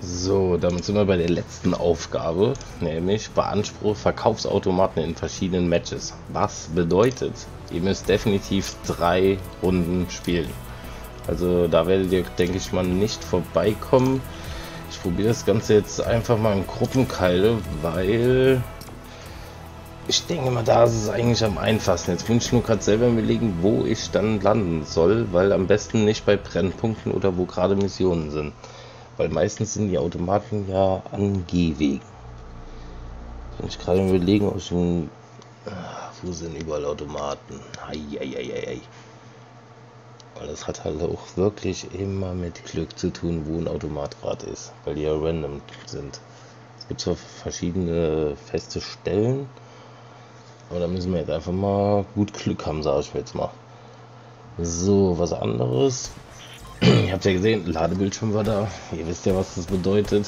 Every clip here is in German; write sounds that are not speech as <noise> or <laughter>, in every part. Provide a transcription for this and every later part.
So, damit sind wir bei der letzten Aufgabe, nämlich beanspruche Verkaufsautomaten in verschiedenen Matches. Was bedeutet, ihr müsst definitiv drei Runden spielen. Also da werdet ihr, denke ich mal, nicht vorbeikommen. Ich probiere das Ganze jetzt einfach mal in Gruppenkeile, weil ich denke mal, da ist es eigentlich am einfachsten. Jetzt bin ich nur gerade selber überlegen, wo ich dann landen soll, weil am besten nicht bei Brennpunkten oder wo gerade Missionen sind. Weil meistens sind die Automaten ja an Gehwegen. Bin ich gerade überlegen, ob ich ein. Ah, wo sind überall Automaten? Eieieiei. Weil das hat halt auch wirklich immer mit Glück zu tun, wo ein Automat gerade ist. Weil die ja random sind. Es gibt zwar verschiedene feste Stellen, aber da müssen wir jetzt einfach mal gut Glück haben, sage ich mir jetzt mal. So, was anderes. Ihr habt ja gesehen, Ladebildschirm war da. Ihr wisst ja, was das bedeutet.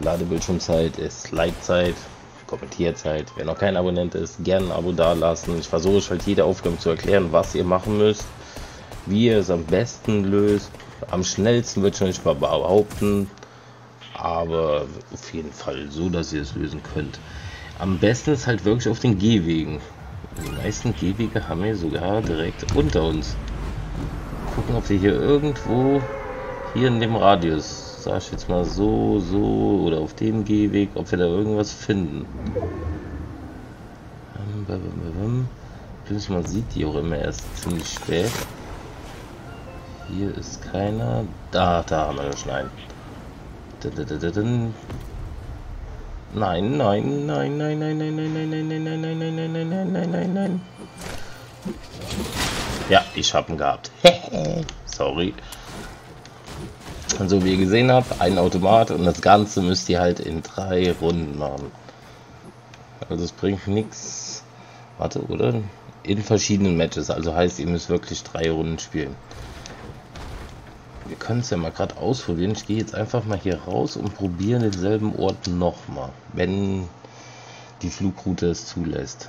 Ladebildschirmzeit ist Like-Zeit, Kommentierzeit. Wer noch kein Abonnent ist, gerne ein Abo dalassen. Ich versuche halt jede Aufgabe zu erklären, was ihr machen müsst, wie ihr es am besten löst. Am schnellsten würde ich noch nicht mal behaupten, aber auf jeden Fall so, dass ihr es lösen könnt. Am besten ist halt wirklich auf den Gehwegen. Die meisten Gehwege haben wir sogar direkt unter uns gucken, ob wir hier irgendwo hier in dem Radius, sag ich jetzt mal so, so oder auf dem Gehweg, ob wir da irgendwas finden. Man sieht die auch immer erst ziemlich spät. Hier ist keiner. Da, da haben wir einen. Nein, nein, nein, nein, nein, nein, nein, nein, nein, nein, nein, nein, nein, nein, nein, nein, nein, nein, nein. Ich habe ihn gehabt. <laughs> Sorry. Und so wie ihr gesehen habt, ein Automat und das Ganze müsst ihr halt in drei Runden machen. Also es bringt nichts. Warte, oder? In verschiedenen Matches. Also heißt, ihr müsst wirklich drei Runden spielen. Wir können es ja mal gerade ausprobieren. Ich gehe jetzt einfach mal hier raus und probiere denselben Ort nochmal, wenn die Flugroute es zulässt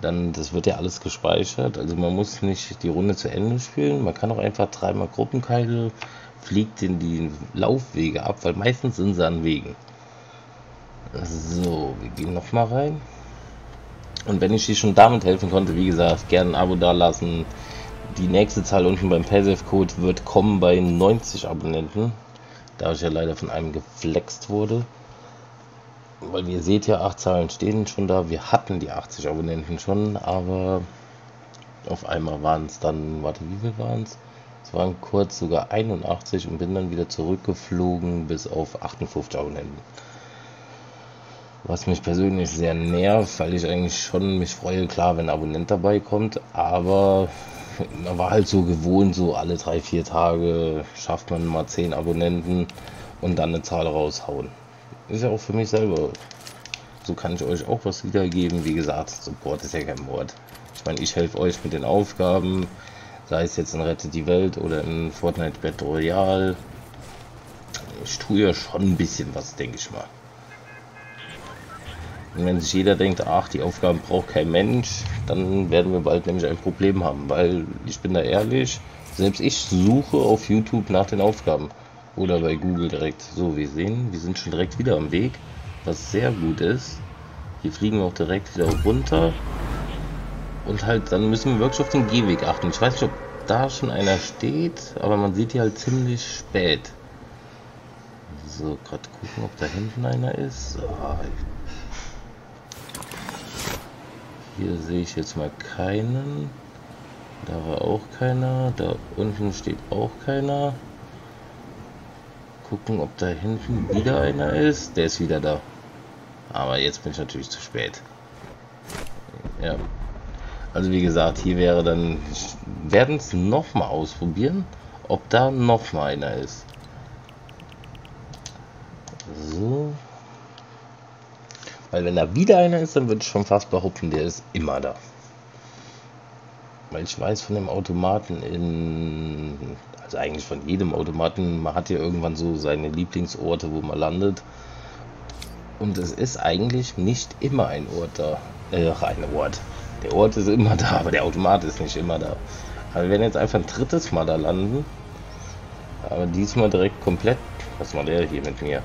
dann das wird ja alles gespeichert. Also man muss nicht die Runde zu Ende spielen. Man kann auch einfach dreimal Gruppenkeile, fliegt in die Laufwege ab, weil meistens sind sie an Wegen. So, wir gehen nochmal rein. Und wenn ich dir schon damit helfen konnte, wie gesagt, gerne ein Abo dalassen. Die nächste Zahl unten beim PaySafe-Code wird kommen bei 90 Abonnenten, da ich ja leider von einem geflext wurde weil ihr seht ja, acht Zahlen stehen schon da. Wir hatten die 80 Abonnenten schon, aber auf einmal waren es dann, warte, wie viel waren es? Es waren kurz sogar 81 und bin dann wieder zurückgeflogen bis auf 58 Abonnenten. Was mich persönlich sehr nervt, weil ich eigentlich schon mich freue, klar, wenn ein Abonnent dabei kommt, aber man war halt so gewohnt, so alle drei, vier Tage schafft man mal 10 Abonnenten und dann eine Zahl raushauen ist ja auch für mich selber. So kann ich euch auch was wiedergeben. Wie gesagt, Support ist ja kein Wort. Ich meine, ich helfe euch mit den Aufgaben, sei es jetzt in Rettet die Welt oder in Fortnite Battle Royale. Ich tue ja schon ein bisschen was, denke ich mal. Und wenn sich jeder denkt, ach, die Aufgaben braucht kein Mensch, dann werden wir bald nämlich ein Problem haben, weil ich bin da ehrlich, selbst ich suche auf YouTube nach den Aufgaben. Oder bei Google direkt. So, wir sehen, wir sind schon direkt wieder am Weg, was sehr gut ist. Hier fliegen wir auch direkt wieder runter. Und halt, dann müssen wir wirklich auf den Gehweg achten. Ich weiß nicht, ob da schon einer steht, aber man sieht hier halt ziemlich spät. So, gerade gucken, ob da hinten einer ist. So. Hier sehe ich jetzt mal keinen. Da war auch keiner. Da unten steht auch keiner gucken, ob da hinten wieder einer ist. Der ist wieder da. Aber jetzt bin ich natürlich zu spät. Ja. Also wie gesagt, hier wäre dann... werden es nochmal ausprobieren, ob da nochmal einer ist. So. Weil wenn da wieder einer ist, dann würde ich schon fast behaupten, der ist immer da. Weil ich weiß von dem Automaten in also eigentlich von jedem Automaten, man hat ja irgendwann so seine Lieblingsorte, wo man landet. Und es ist eigentlich nicht immer ein Ort da. Äh, ein Ort. Der Ort ist immer da, aber der Automat ist nicht immer da. Aber wir werden jetzt einfach ein drittes Mal da landen. Aber diesmal direkt komplett Was macht der hier mit mir?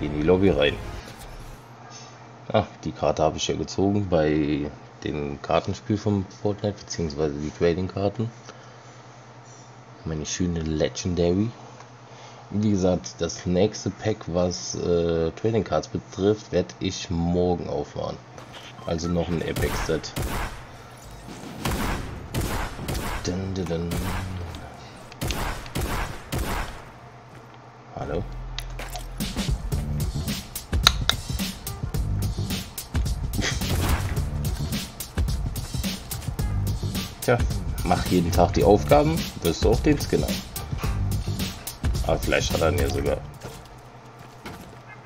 Geh in die Lobby rein. Ah, die Karte habe ich ja gezogen bei dem Kartenspiel vom Fortnite, beziehungsweise die Trading-Karten. Meine schöne Legendary. Wie gesagt, das nächste Pack, was äh, Trading Cards betrifft, werde ich morgen aufmachen. Also noch ein Apex Set. Dun, dun, dun. Tja, mach jeden Tag die Aufgaben, wirst du auch den Skin haben. Aber vielleicht hat er ihn ja sogar.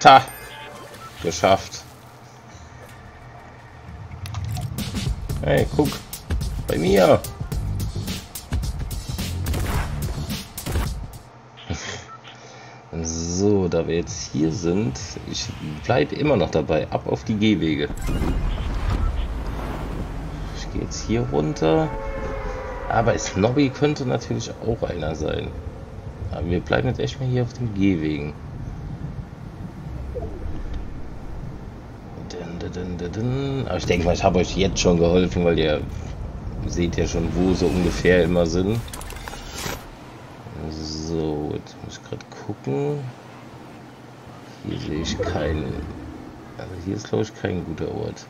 Ta! Geschafft. Hey, guck. Bei mir. <laughs> So, da wir jetzt hier sind, ich bleibe immer noch dabei. Ab auf die Gehwege. Ich gehe jetzt hier runter. Aber Snobby könnte natürlich auch einer sein. Aber wir bleiben jetzt echt mal hier auf den Gehwegen. Aber ich denke mal, ich habe euch jetzt schon geholfen, weil ihr seht ja schon, wo so ungefähr immer sind. So, jetzt muss ich gerade gucken. Hier sehe ich keinen. Also hier ist glaube ich kein guter Ort.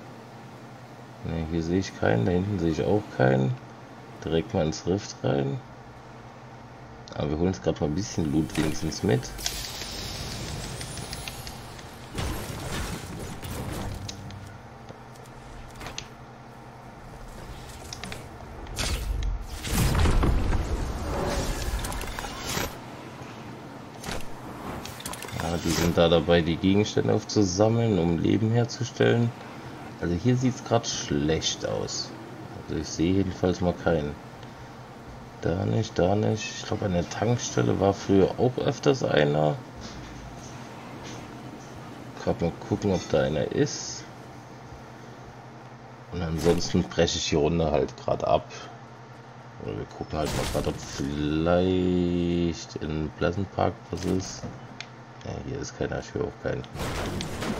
Ne, hier sehe ich keinen, da hinten sehe ich auch keinen. Direkt mal ins Rift rein. Aber wir holen uns gerade mal ein bisschen Loot wenigstens mit. Die sind da dabei, die Gegenstände aufzusammeln, um Leben herzustellen. Also hier sieht es gerade schlecht aus. Also ich sehe jedenfalls mal keinen. Da nicht, da nicht. Ich glaube, an der Tankstelle war früher auch öfters einer. Gerade mal gucken, ob da einer ist. Und ansonsten breche ich die Runde halt gerade ab. Oder wir gucken halt mal gerade, ob vielleicht in Pleasant Park was ist. Ja, hier ist keiner, ich höre auch keinen. Dun, dun, dun.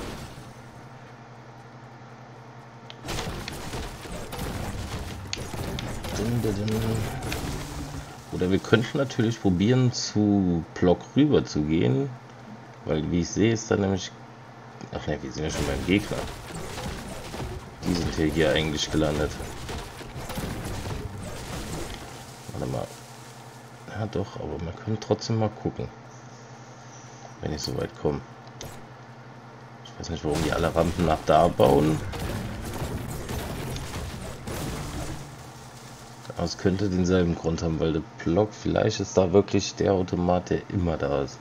Oder wir könnten natürlich probieren, zu Block rüber zu gehen. Weil, wie ich sehe, ist da nämlich... Ach ne, wir sind ja schon beim Gegner. Die sind hier, hier eigentlich gelandet. Warte mal. Ja doch, aber man könnte trotzdem mal gucken. Wenn ich so weit komme. Ich weiß nicht, warum die alle Rampen nach da bauen. Aber es könnte denselben Grund haben, weil der Block, vielleicht ist da wirklich der Automat, der immer da ist.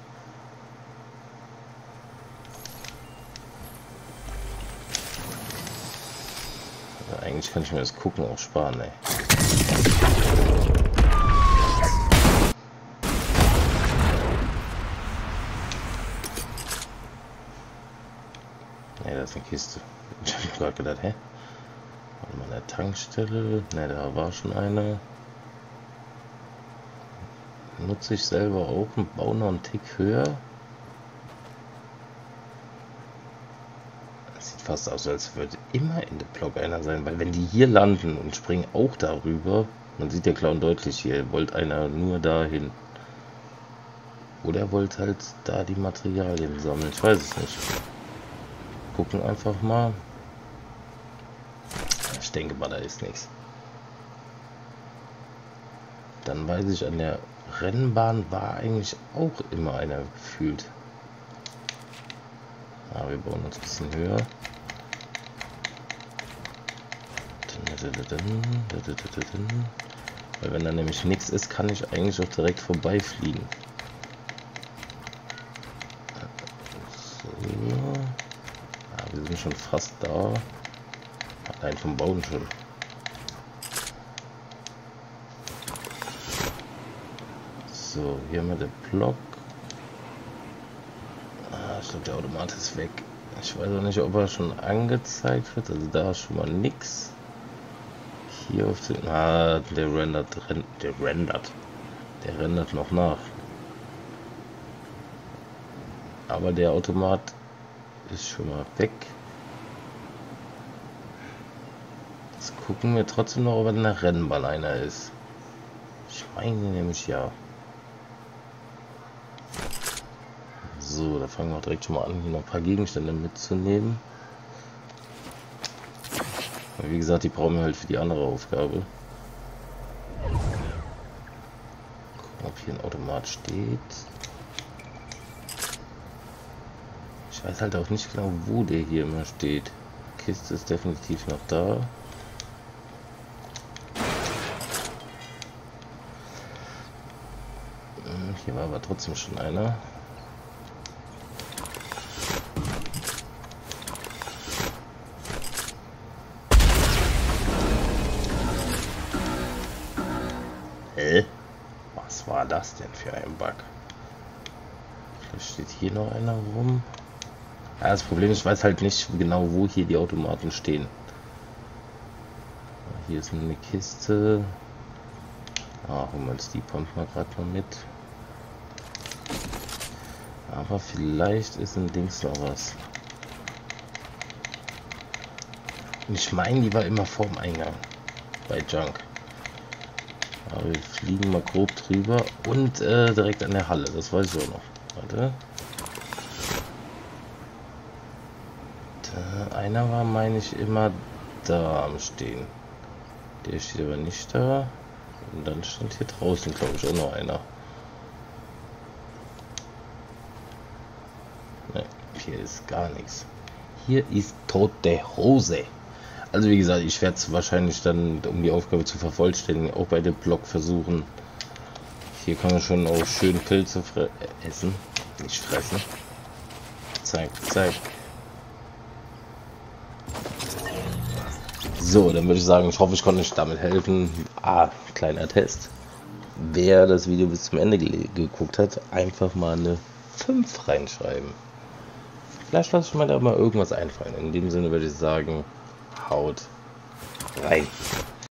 Aber eigentlich kann ich mir das Gucken auch sparen, ey. Ne, das ist eine Kiste. Ich hab gerade gedacht, hä? An meiner Tankstelle. Ne, da war schon eine. Nutze ich selber auch und baue noch einen Tick höher. Das sieht fast aus, als würde immer in der Block einer sein, weil wenn die hier landen und springen auch darüber, dann sieht der Clown deutlich hier, wollte einer nur dahin. Oder er wollte halt da die Materialien sammeln, ich weiß es nicht. Gucken einfach mal denke mal, da ist nichts. Dann weiß ich, an der Rennbahn war eigentlich auch immer einer gefühlt. Ah, wir bauen uns ein bisschen höher. Weil wenn da nämlich nichts ist, kann ich eigentlich auch direkt vorbeifliegen. So. Ja, wir sind schon fast da. Allein vom Bauen schon. So, hier haben wir den Block. Ah, ich glaube, der Automat ist weg. Ich weiß auch nicht, ob er schon angezeigt wird. Also da ist schon mal nix. Hier auf den... Ah, der rendert, der rendert. Der rendert noch nach. Aber der Automat ist schon mal weg. Jetzt gucken wir trotzdem noch, ob er in der Rennbahn einer ist. Ich meine nämlich ja. So, da fangen wir direkt schon mal an, hier noch ein paar Gegenstände mitzunehmen. Wie gesagt, die brauchen wir halt für die andere Aufgabe. Gucken, ob hier ein Automat steht. Ich weiß halt auch nicht genau, wo der hier immer steht. Kiste ist definitiv noch da. Hier war aber trotzdem schon einer. Hä? Was war das denn für ein Bug? Vielleicht steht hier noch einer rum. Ja, das Problem ist, ich weiß halt nicht genau, wo hier die Automaten stehen. Hier ist eine Kiste. Ah, holen wir uns die Pump mal gerade mal mit. Aber vielleicht ist ein Dings noch was. Ich meine, die war immer vorm Eingang. Bei Junk. Aber wir fliegen mal grob drüber und äh, direkt an der Halle. Das weiß ich auch noch. Warte. Da, einer war, meine ich, immer da am Stehen. Der steht aber nicht da. Und dann stand hier draußen, glaube ich, auch noch einer. Ne, hier ist gar nichts. Hier ist tote Hose. Also wie gesagt, ich werde es wahrscheinlich dann, um die Aufgabe zu vervollständigen, auch bei dem Block versuchen. Hier kann man schon auch schön Pilze essen. Nicht fressen. Zack, zack. So, dann würde ich sagen, ich hoffe, ich konnte euch damit helfen. Ah, kleiner Test. Wer das Video bis zum Ende ge geguckt hat, einfach mal eine 5 reinschreiben. Vielleicht lasse ich mir da mal irgendwas einfallen. In dem Sinne würde ich sagen, haut rein.